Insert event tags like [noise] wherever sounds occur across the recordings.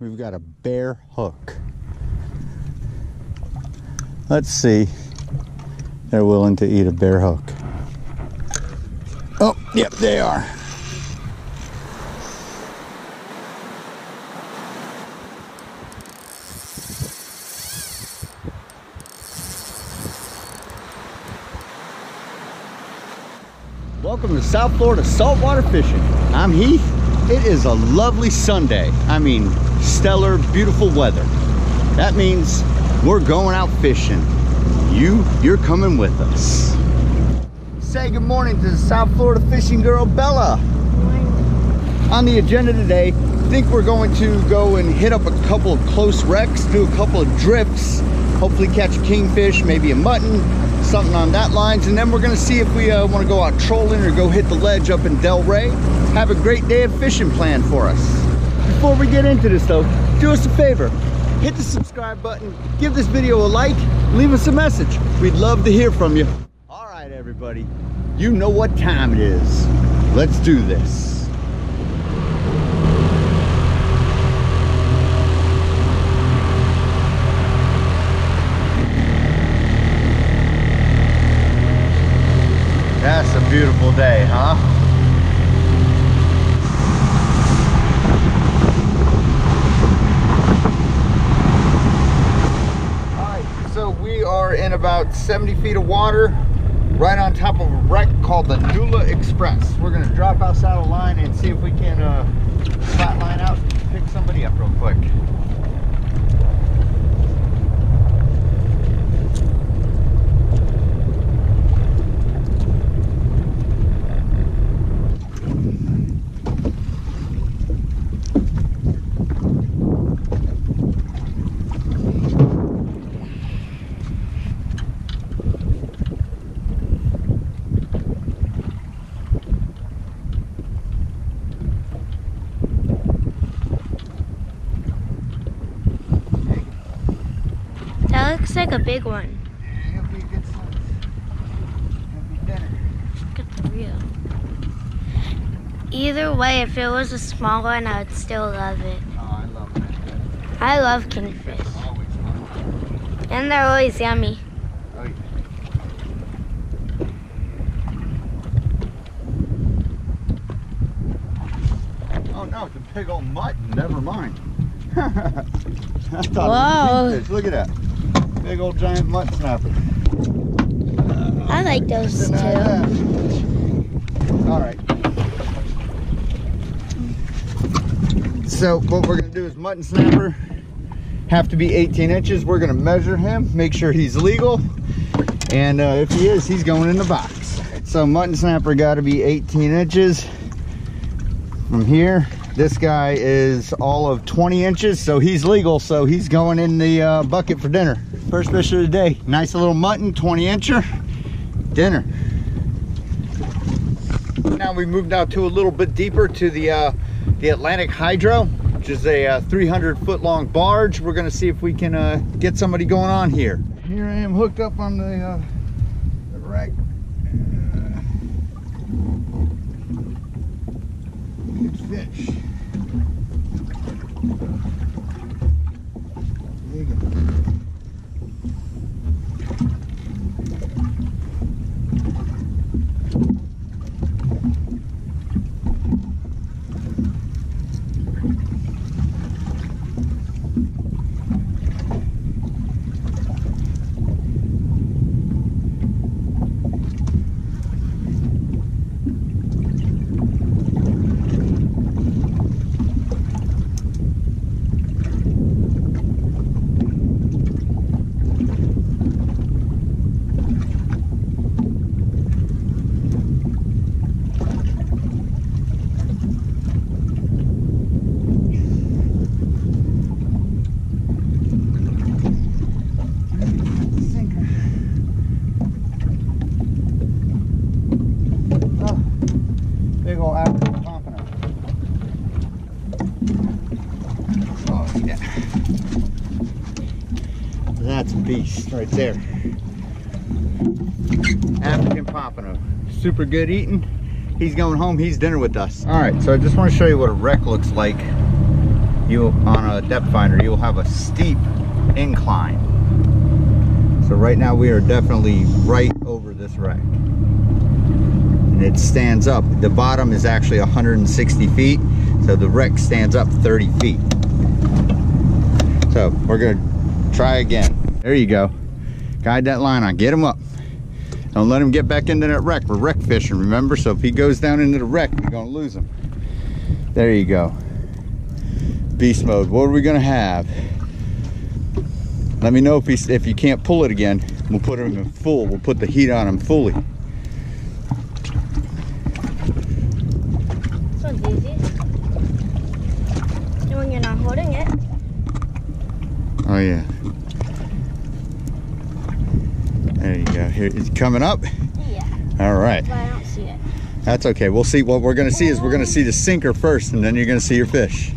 we've got a bare hook. Let's see. They're willing to eat a bare hook. Oh, yep, they are. Welcome to South Florida saltwater fishing. I'm Heath. It is a lovely Sunday. I mean, stellar, beautiful weather. That means we're going out fishing. You, you're coming with us. Say good morning to the South Florida fishing girl, Bella. On the agenda today, I think we're going to go and hit up a couple of close wrecks, do a couple of drifts, hopefully catch a kingfish, maybe a mutton, something on that lines. And then we're gonna see if we uh, want to go out trolling or go hit the ledge up in Delray have a great day of fishing planned for us. Before we get into this though do us a favor. Hit the subscribe button give this video a like leave us a message. We'd love to hear from you. All right everybody. You know what time it is. Let's do this That's a beautiful day, huh? So we are in about 70 feet of water, right on top of a wreck called the Noula Express. We're gonna drop outside of line and see if we can uh, flat line out, pick somebody up real quick. That looks like a big one. It'll be a good size. It'll be at the reel. Either way, if it was a small one, I would still love it. Oh, I love that. I love kingfish. And they're always yummy. Oh, yeah. Oh no, it's a big old mutton. Never mind. [laughs] I thought it was. Look at that. Big old giant mutton snapper. I like those too. All right. So what we're gonna do is mutton snapper have to be 18 inches. We're gonna measure him, make sure he's legal, and uh, if he is, he's going in the box. So mutton snapper got to be 18 inches from here. This guy is all of 20 inches, so he's legal. So he's going in the uh, bucket for dinner. First fish of the day. Nice little mutton, 20 incher. Dinner. Now we moved out to a little bit deeper to the uh, the Atlantic Hydro, which is a uh, 300 foot long barge. We're gonna see if we can uh, get somebody going on here. Here I am hooked up on the, uh, the wreck. Fish. There you go. Sinker. Oh, Oh yeah. That's a beast right there. African pompano. Super good eating. He's going home, he's dinner with us. All right, so I just want to show you what a wreck looks like you on a depth finder, you'll have a steep incline. So right now we are definitely right over this wreck. And it stands up. The bottom is actually 160 feet, so the wreck stands up 30 feet. So we're gonna try again. There you go. Guide that line on, get him up. Don't let him get back into that wreck. We're wreck fishing, remember? So if he goes down into the wreck, we're gonna lose him. There you go. Beast mode. What are we gonna have? Let me know if he's if you can't pull it again. We'll put him in full. We'll put the heat on him fully. This one's easy. When you're not holding it. Oh Oh, yeah. There you go. Here it's coming up. Yeah. All right. But I don't see it. That's okay. We'll see what we're gonna see is we're gonna see the sinker first and then you're gonna see your fish.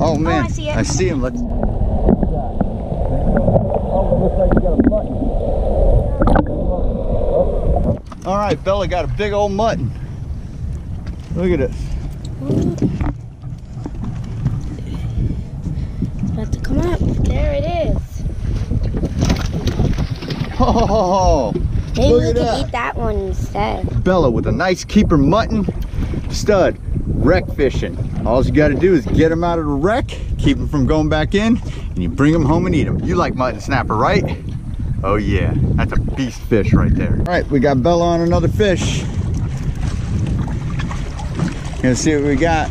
Oh man, oh, I see. I see him. Let's. All right, Bella got a big old mutton. Look at this. It's about to come up. There it is. [laughs] Oh, Maybe Look we at can that. eat that one instead. Bella with a nice keeper mutton stud wreck fishing. All you got to do is get them out of the wreck, keep them from going back in, and you bring them home and eat them. You like mutton snapper, right? Oh yeah, that's a beast fish right there. All right, we got Bella on another fish. Gonna see what we got.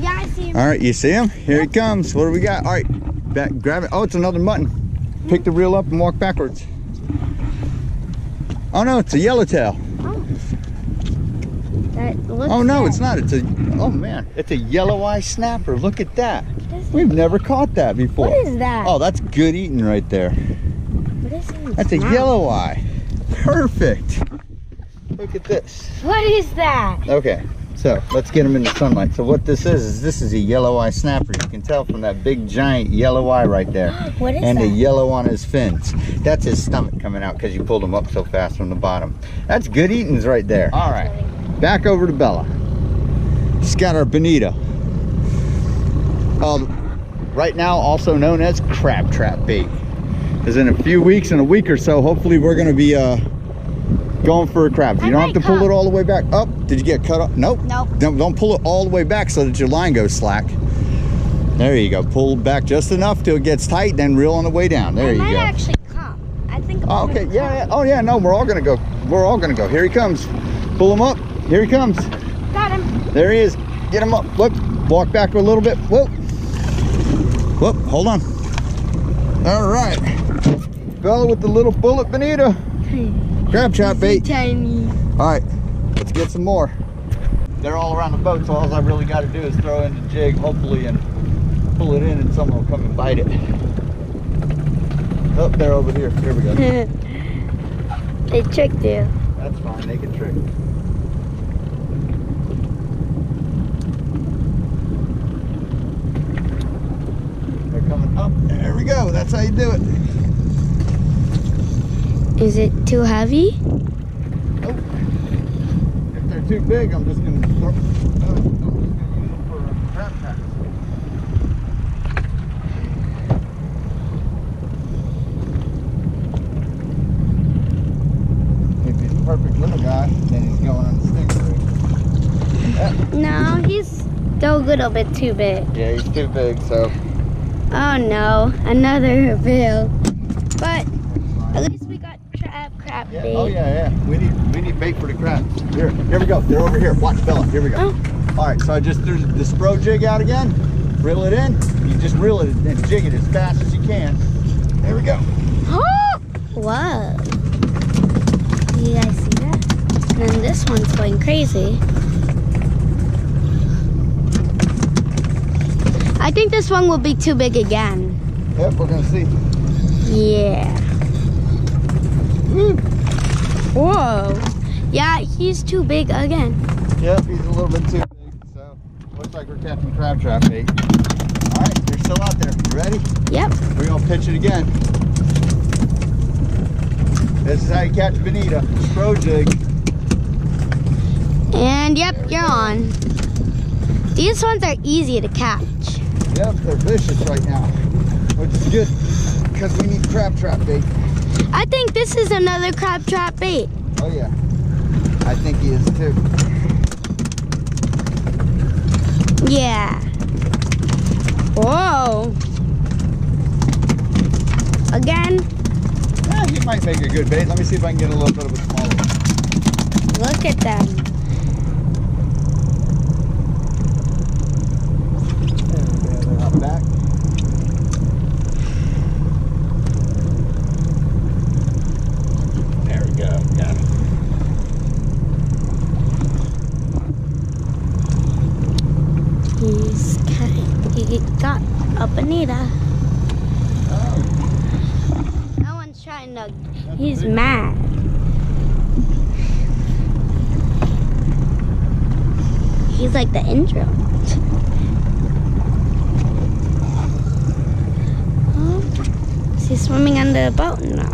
Yeah, I see him. All right, you see him? Here he comes. What do we got? All right, back, grab it. Oh, it's another mutton. Pick the reel up and walk backwards. Oh no, it's a yellowtail. Oh. Looks Oh no, it's not. It's a, oh man, it's a yellow eye snapper. Look at that. We've never caught that before. what is that? Oh, that's good eating right there. What is That's a yellow eye. Perfect. Look at this. What is that? Okay, so let's get him in the sunlight. So what this is, is this is a yellow eye snapper. You can tell from that big giant yellow eye right there. [gasps] What is and the yellow on his fins. That's his stomach coming out because you pulled him up so fast from the bottom. That's good eatings right there. All right, back over to Bella. She's got our bonito. Um, right now also known as crab trap bait. Because in a few weeks, in a week or so, hopefully we're gonna be uh, going for a crab. You I don't have to pull it all the way back up. Did you get cut off? Nope. Nope. Don't, don't pull it all the way back so that your line goes slack. There you go. Pull back just enough till it gets tight, then reel on the way down. There I you might go. actually come. I think. Oh, okay. Yeah, yeah. Oh, yeah. No, we're all gonna go. We're all gonna go. Here he comes. Pull him up. Here he comes. Got him. There he is. Get him up. Look. Walk back a little bit. Whoop. Whoop. Hold on. All right. Bella with the little bullet bonita. [laughs] Crab trap bait. Tiny. All right. Let's get some more. They're all around the boat, so all I really got to do is throw in the jig, hopefully, and pull it in, and someone will come and bite it. Oh, they're over here. Here we go. [laughs] they tricked you. That's fine. They can trick. They're coming up. There we go. That's how you do it. Is it too heavy? Nope. If they're too big, I'm just gonna throw. I'm just gonna use them for crab trap. If he's a perfect little guy, then he's going on the stingray. Yeah, No, he's still a little bit too big. yeah, he's too big, so Oh no, another bill. But at least we got trap crab Yeah. bait. Oh yeah, yeah. We need we need bait for the crabs. Here, here we go. They're over here. Watch Bella. Here we go. Oh. All right. So I just threw the spro jig out again. Reel it in. You just reel it and jig it as fast as you can. There we go. [gasps] Whoa. You guys see that? And then this one's going crazy. I think this one will be too big again. Yep, we're gonna see. Yeah. Woo. Whoa. Yeah, he's too big again. Yep, he's a little bit too big, so looks like we're catching crab trap bait. All right, you're still out there. You ready? Yep. We're gonna pitch it again. This is how you catch bonita. Pro jig. And yep, you're on. These ones are easy to catch. Yep, they're vicious right now, which is good because we need crab trap bait. I think this is another crab trap bait. Oh yeah, I think he is too. Yeah. Whoa. Again, Eh, he might make a good bait. Let me see if I can get a little bit of a smaller one. look at them. Yeah, they're not back. There we go. Got it. He's got, he got a bonita. Oh, No one's trying to, he's mad. He's like the intro. Oh, is he swimming under the boat now?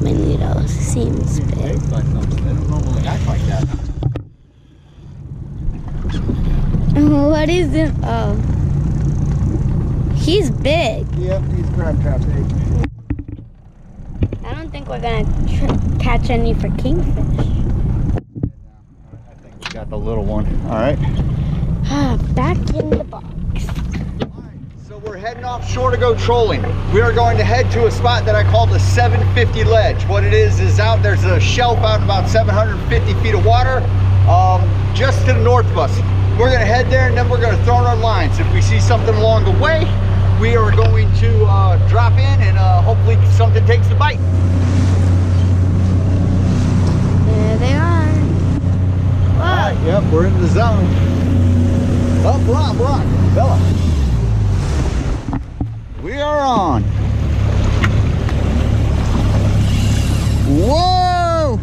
Bonito seems big. Tastes like something. They don't normally act like that. [laughs] What is it? Oh. He's big. Yep, he's crab trap bait. I don't think we're gonna tr- catch any for kingfish. I think we got the little one. All right. Ah, Back in the box. So we're heading offshore to go trolling. We are going to head to a spot that I call the 750 ledge. What it is is out there's a shelf out about 750 feet of water, um, just to the north of us. We're gonna head there and then we're gonna throw in our lines. If we see something along the way, we are going to uh, drop in and uh, hopefully something takes the bite. There they are. Right, yep, we're in the zone. Oh, we're on, we're on. Bella. We are on. Whoa!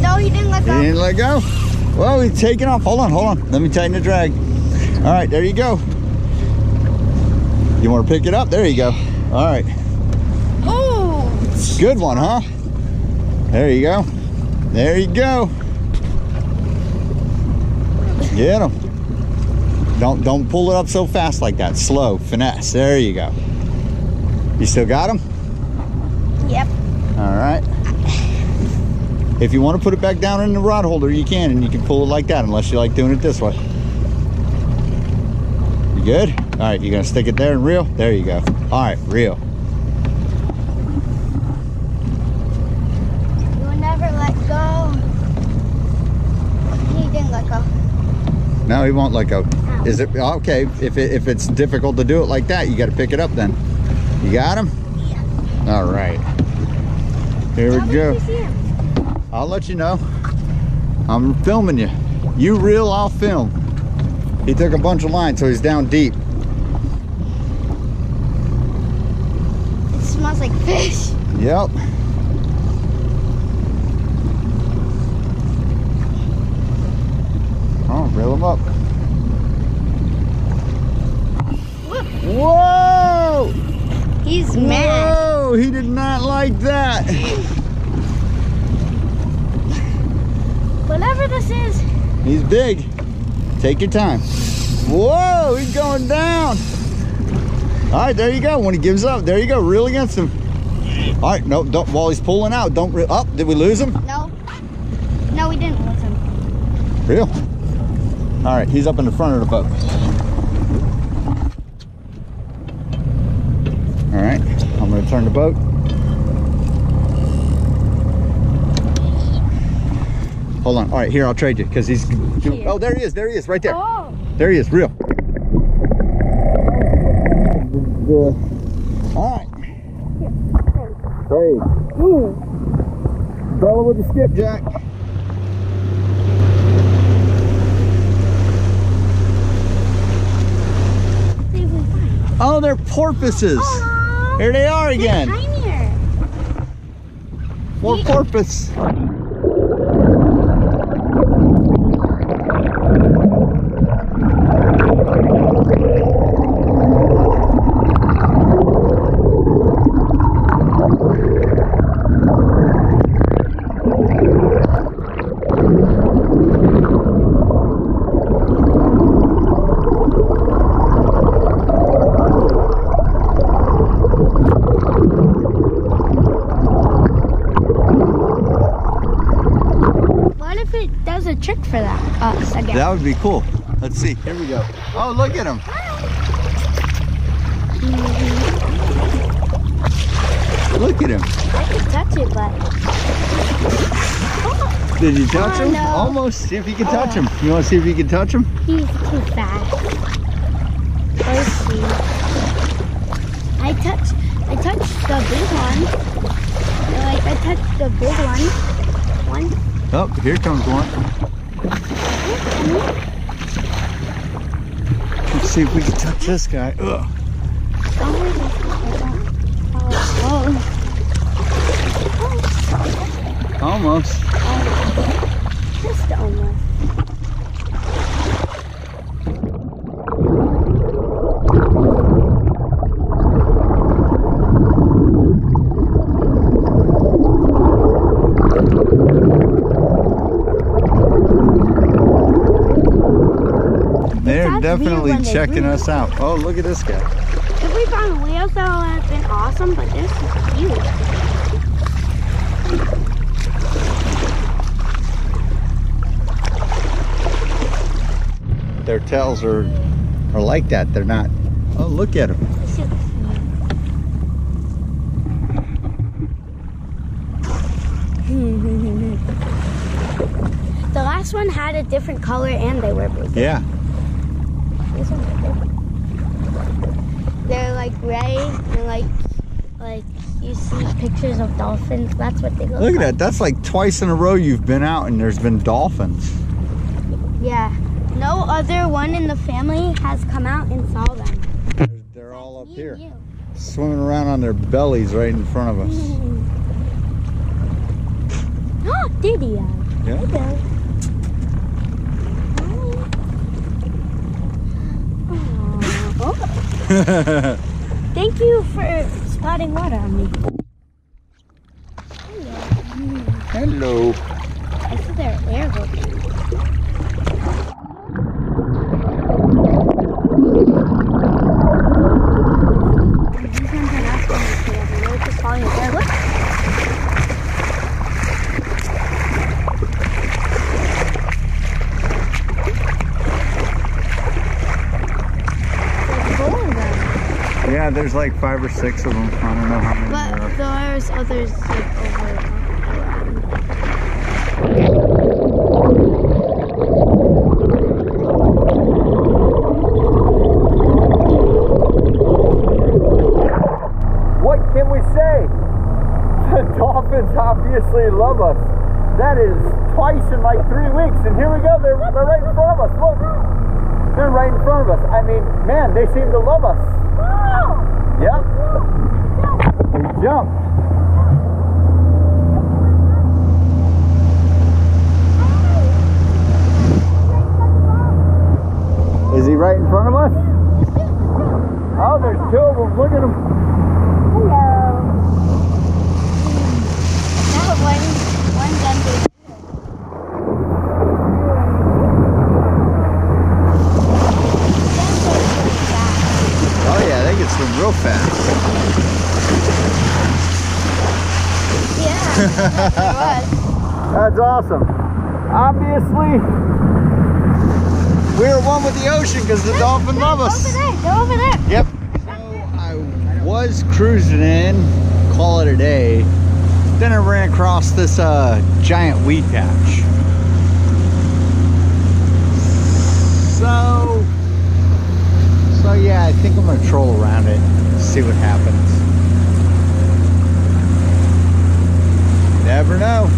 No, he didn't let go. He didn't let go. Whoa, he's taking off. Hold on, hold on. Let me tighten the drag. All right, there you go. You want to pick it up? There you go. All right. Oh. Good one, huh? There you go. There you go. Get him. Don't don't pull it up so fast like that. Slow, finesse. There you go. You still got him? Yep. All right. If you want to put it back down in the rod holder, you can, and you can pull it like that, unless you like doing it this way. You good? All right, you're gonna stick it there and reel? There you go. All right, reel. You will never let go. He didn't let go. No, he won't let go. Is it okay? If it, if it's difficult to do it like that, you got to pick it up then. You got him? Yeah. All right. Here How we go. you see him? I'll let you know. I'm filming you. You reel, I'll film. He took a bunch of lines, so he's down deep. It smells like fish. Yep. Oh, reel him up. Whoa! He's mad. Whoa! He did not like that. Whatever this is. He's big. Take your time. Whoa, he's going down. All right, there you go. When he gives up, there you go. Reel against him. All right, no, don't. While he's pulling out, don't. Re- up. did we lose him? No. No, we didn't lose him. Reel. All right, he's up in the front of the boat. All right, I'm gonna turn the boat. Hold on. All right, here I'll trade you because he's. Here. Oh, there he is. There he is, right there. Oh. There he is, real. All right. Trade. Bella with the skipjack. Oh, they're porpoises. Aw, Here they are again. More porpoise. What if was a trick for that us again? That would be cool. Let's see. Here we go. Oh, look at them. Look at him. I could touch it, but Did you touch Oh, him? no. Almost. See if you can touch oh. him. You want to see if you can touch him? he's too fast. Let's see. I touched, I touched the big one. Like I touched the big one. One. Oh, here comes one. Let's see if we can touch this guy. Ugh. Almost. just almost. Definitely checking us out. Oh, look at this guy. If we found whales, that would have been awesome, but this is huge. Their tails are are like that. They're not. Oh, look at them. [laughs] The last one had a different color and they were blue. Yeah. These ones are big. They're like gray and like like you see pictures of dolphins. That's what they look, like. Look at like. that. That's like twice in a row you've been out and there's been dolphins. Yeah. No other one in the family has come out and saw them. They're, they're all up here, you. swimming around on their bellies right in front of us. [laughs] Ah, oh, Diddy. Uh? Yeah. Hello. Hi. Oh, [laughs] thank you for spotting water on me. Hello. I see their air hooking. These ones are not going to get over. They're just falling apart. Look. There's four of them. Yeah, there's like five or six of them. I don't know how many But there are. there's others like over around. What can we say? The dolphins obviously love us. That is twice in like three weeks, and here we go. They're, they're right in front of us. Look, they're right in front of us. I mean, man, they seem to love us. Yep. They jumped. Is he right in front of us? Oh, there's two of them. Look at them. Hello. Now one, one's under. Oh yeah, they can swim real fast. Yeah, That's awesome. Obviously, we're one with the ocean because the dolphin love us. Over there, go over there. Yep. So I was cruising in, call it a day. Then I ran across this uh, giant weed patch. So, so yeah, I think I'm gonna troll around it, see what happens. Never know.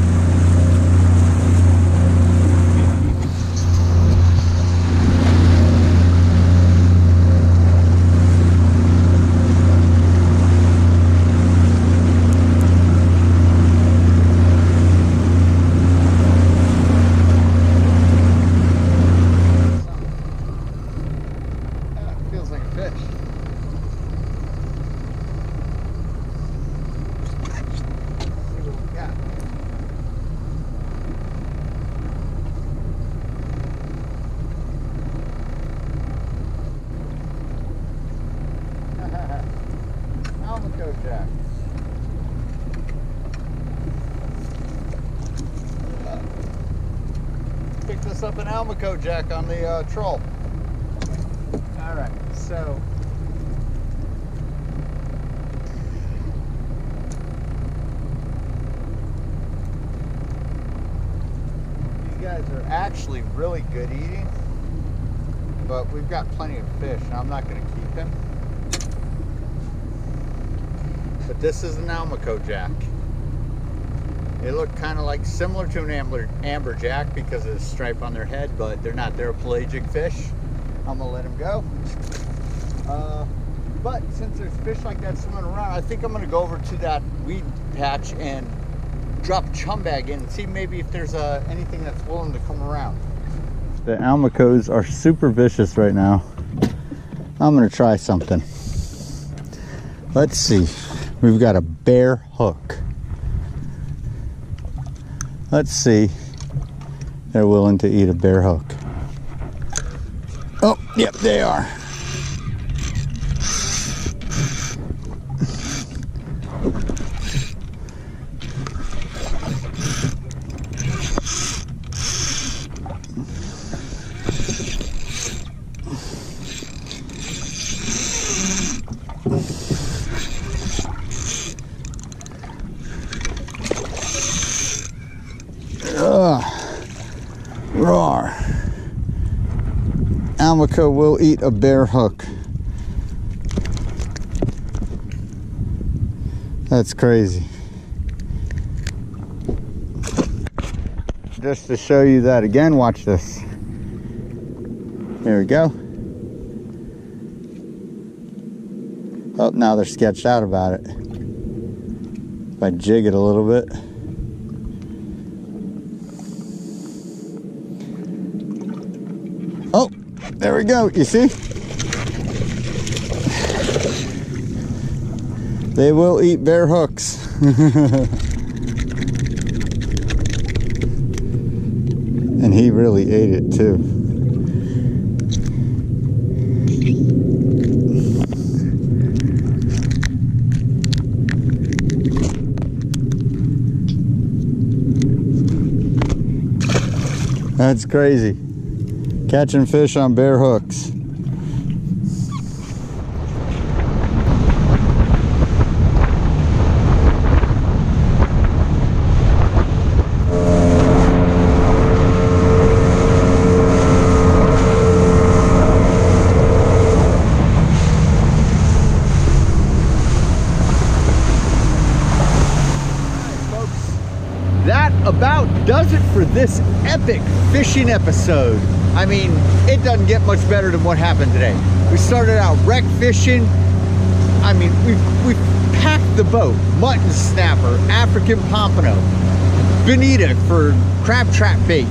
feels like a fish. See what we got. Almaco jack. Picked us up an Almaco jack on the uh, troll. All right, so. These guys are actually really good eating, but we've got plenty of fish, and I'm not going to keep him. But this is an Almaco jack. They look kind of like similar to an amber, amberjack because of the stripe on their head, but they're not. They're a pelagic fish. I'm gonna let them go. Uh, but since there's fish like that swimming around, I think I'm gonna go over to that weed patch and drop chum bag in and see maybe if there's uh, anything that's willing to come around. The almacos are super vicious right now. I'm gonna try something. Let's see. We've got a bare hook. Let's see. They're willing to eat a bare hook. Oh, yep, they are. Ugh. Roar. Almaco will eat a bare hook. That's crazy. Just to show you that again, watch this. There we go. Oh, now they're sketched out about it. If I jig it a little bit. Oh, there we go. You see? They will eat bare hooks. [laughs] and he really ate it too. That's crazy. Catching fish on bare hooks. that about does it for this epic fishing episode. I mean, it doesn't get much better than what happened today. We started out wreck fishing. I mean, we we packed the boat. Mutton snapper, African pompano, bonita for crab trap bait,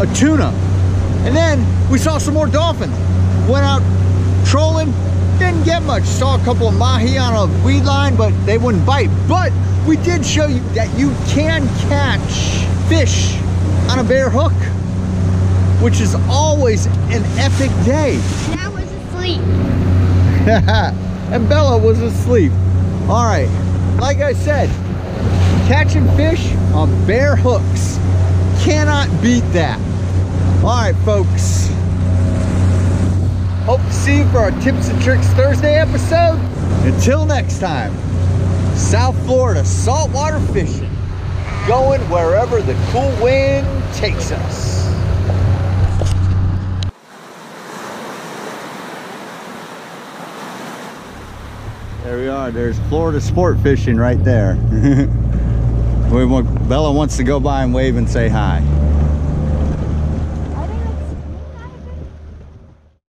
a tuna. And then we saw some more dolphins. Went out trolling, didn't get much. Saw a couple of mahi on a weed line, but they wouldn't bite. But we did show you that you can catch fish on a bare hook, which is always an epic day. And I was asleep. [laughs] and Bella was asleep. All right, like I said, catching fish on bare hooks. Cannot beat that. All right, folks. Hope to see you for our Tips and Tricks Thursday episode. Until next time, South Florida saltwater fishing, going wherever the cool wind takes us. There we are. There's Florida sport fishing right there. [laughs] we want, Bella wants to go by and wave and say hi.